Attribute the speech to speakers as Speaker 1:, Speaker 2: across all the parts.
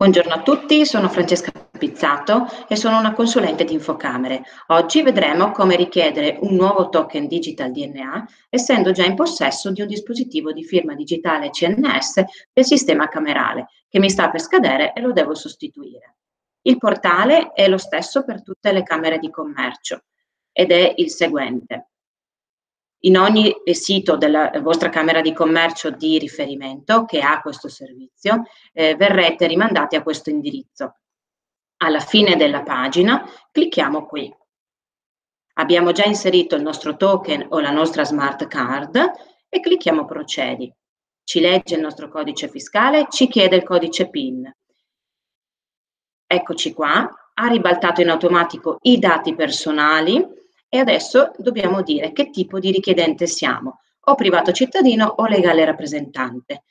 Speaker 1: Buongiorno a tutti, sono Francesca Pizzato e sono una consulente di Infocamere. Oggi vedremo come richiedere un nuovo token digital DNA essendo già in possesso di un dispositivo di firma digitale CNS del sistema camerale che mi sta per scadere e lo devo sostituire. Il portale è lo stesso per tutte le camere di commercio ed è il seguente in ogni sito della vostra Camera di Commercio di riferimento che ha questo servizio, eh, verrete rimandati a questo indirizzo. Alla fine della pagina clicchiamo qui. Abbiamo già inserito il nostro token o la nostra smart card e clicchiamo procedi. Ci legge il nostro codice fiscale, ci chiede il codice PIN. Eccoci qua, ha ribaltato in automatico i dati personali e adesso dobbiamo dire che tipo di richiedente siamo, o privato cittadino o legale rappresentante.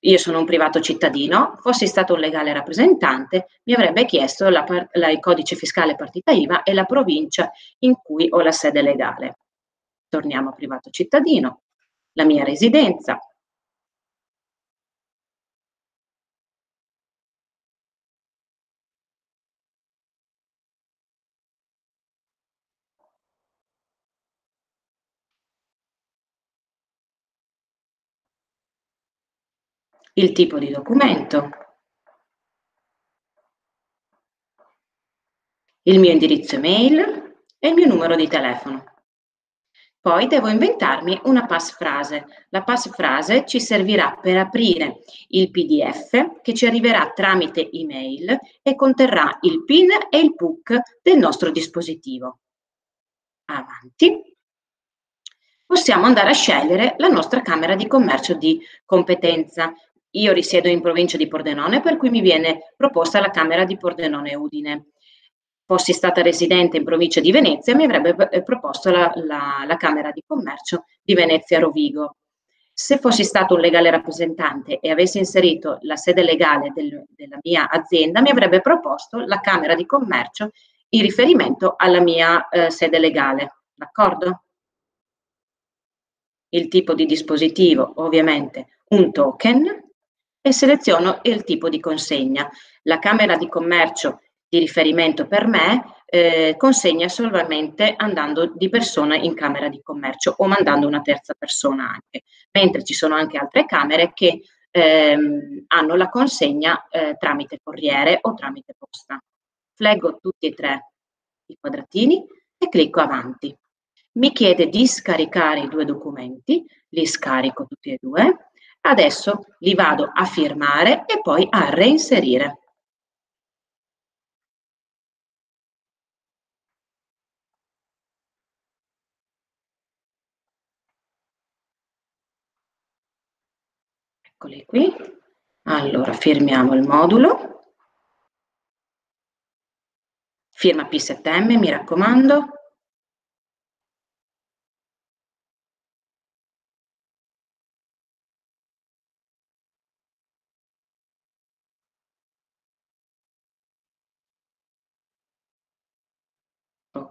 Speaker 1: Io sono un privato cittadino, fossi stato un legale rappresentante, mi avrebbe chiesto la, la, il codice fiscale partita IVA e la provincia in cui ho la sede legale. Torniamo a privato cittadino, la mia residenza, il tipo di documento, il mio indirizzo email e il mio numero di telefono. Poi devo inventarmi una passphrase. La passphrase ci servirà per aprire il PDF che ci arriverà tramite email e conterrà il PIN e il PUC del nostro dispositivo. Avanti. Possiamo andare a scegliere la nostra Camera di Commercio di competenza. Io risiedo in provincia di Pordenone, per cui mi viene proposta la Camera di Pordenone Udine. Fossi stata residente in provincia di Venezia, mi avrebbe eh, proposto la, la, la Camera di Commercio di Venezia Rovigo. Se fossi stato un legale rappresentante e avessi inserito la sede legale del, della mia azienda, mi avrebbe proposto la Camera di Commercio in riferimento alla mia eh, sede legale. D'accordo? Il tipo di dispositivo, ovviamente, un token, e seleziono il tipo di consegna. La Camera di Commercio di riferimento per me eh, consegna solamente andando di persona in Camera di Commercio o mandando una terza persona anche, mentre ci sono anche altre Camere che ehm, hanno la consegna eh, tramite corriere o tramite posta. Fleggo tutti e tre i quadratini e clicco avanti. Mi chiede di scaricare i due documenti, li scarico tutti e due Adesso li vado a firmare e poi a reinserire. Eccoli qui. Allora, firmiamo il modulo. Firma P7M, mi raccomando.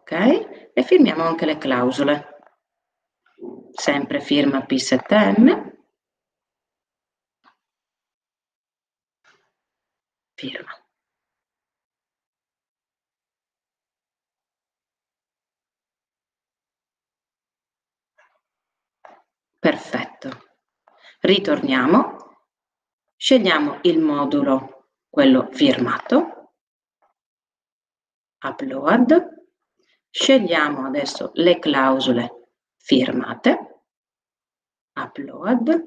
Speaker 1: Ok? E firmiamo anche le clausole. Sempre firma P7M. Firma. Perfetto. Ritorniamo, scegliamo il modulo, quello firmato, upload, Scegliamo adesso le clausole firmate, upload,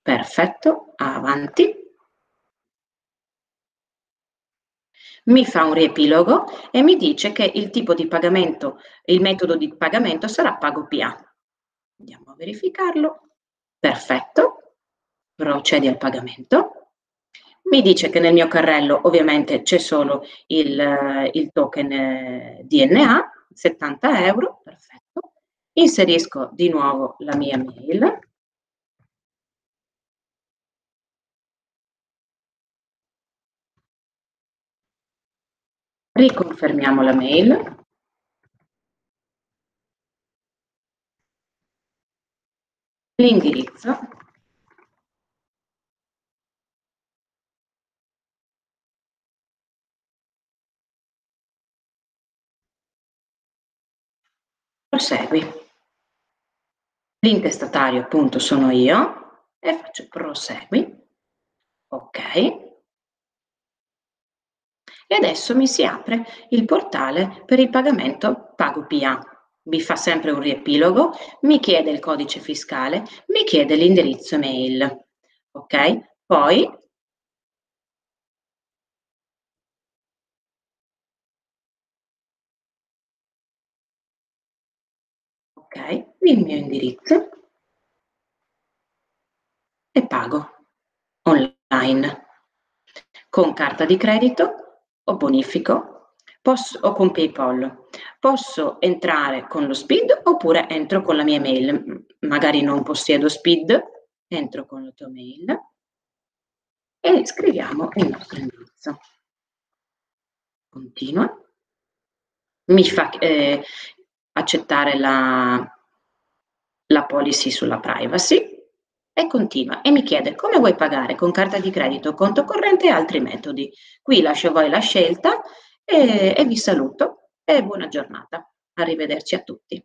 Speaker 1: perfetto, avanti. Mi fa un riepilogo e mi dice che il tipo di pagamento, il metodo di pagamento sarà pago PA. Andiamo a verificarlo. Perfetto, procedi al pagamento. Mi dice che nel mio carrello ovviamente c'è solo il, il token eh, DNA 70 euro, perfetto. Inserisco di nuovo la mia mail. Riconfermiamo la mail. L'indirizzo prosegui. L'intestatario appunto sono io e faccio prosegui. Ok. E adesso mi si apre il portale per il pagamento Pago PA. Mi fa sempre un riepilogo, mi chiede il codice fiscale, mi chiede l'indirizzo mail. Ok? Poi Ok, il mio indirizzo e pago online con carta di credito o bonifico posso, o con PayPal. Posso entrare con lo SPID oppure entro con la mia mail. Magari non possiedo SPID, entro con la tua mail e scriviamo il nostro indirizzo. Continua. Mi fa eh, accettare la, la policy sulla privacy e continua e mi chiede come vuoi pagare con carta di credito, conto corrente e altri metodi. Qui lascio a voi la scelta e, e vi saluto e buona giornata. Arrivederci a tutti.